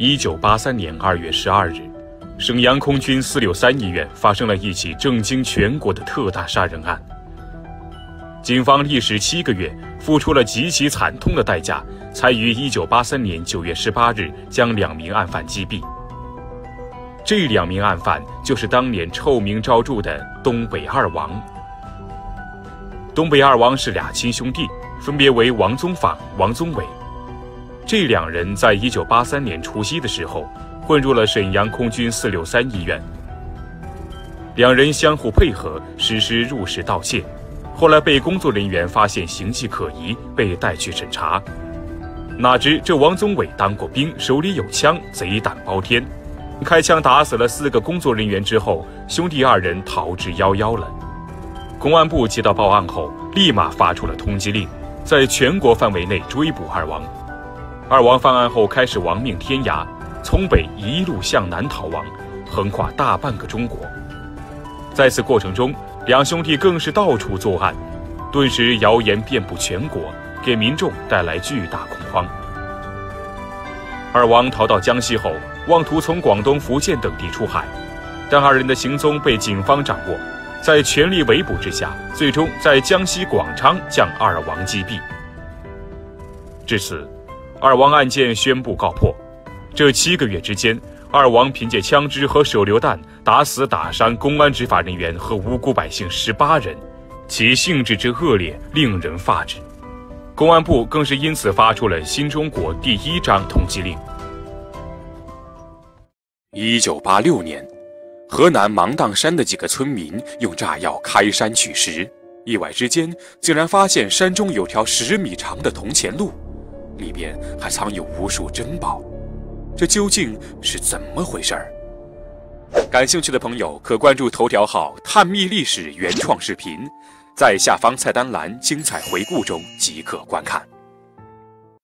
一九八三年二月十二日，沈阳空军四六三医院发生了一起震惊全国的特大杀人案。警方历时七个月，付出了极其惨痛的代价，才于一九八三年九月十八日将两名案犯击毙。这两名案犯就是当年臭名昭著的东北二王。东北二王是俩亲兄弟，分别为王宗坊、王宗伟。这两人在一九八三年除夕的时候，混入了沈阳空军四六三医院。两人相互配合，实施入室盗窃，后来被工作人员发现形迹可疑，被带去审查。哪知这王宗伟当过兵，手里有枪，贼胆包天，开枪打死了四个工作人员之后，兄弟二人逃之夭夭了。公安部接到报案后，立马发出了通缉令，在全国范围内追捕二王。二王犯案后开始亡命天涯，从北一路向南逃亡，横跨大半个中国。在此过程中，两兄弟更是到处作案，顿时谣言遍布全国，给民众带来巨大恐慌。二王逃到江西后，妄图从广东、福建等地出海，但二人的行踪被警方掌握，在全力围捕之下，最终在江西广昌将二王击毙。至此。二王案件宣布告破。这七个月之间，二王凭借枪支和手榴弹打死打伤公安执法人员和无辜百姓十八人，其性质之恶劣令人发指。公安部更是因此发出了新中国第一张通缉令。一九八六年，河南芒砀山的几个村民用炸药开山取石，意外之间竟然发现山中有条十米长的铜钱路。里边还藏有无数珍宝，这究竟是怎么回事儿？感兴趣的朋友可关注头条号“探秘历史”原创视频，在下方菜单栏精彩回顾中即可观看。